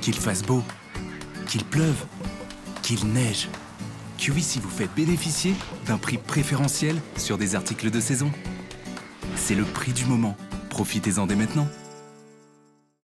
Qu'il fasse beau, qu'il pleuve, qu'il neige. QVC vous fait bénéficier d'un prix préférentiel sur des articles de saison. C'est le prix du moment. Profitez-en dès maintenant.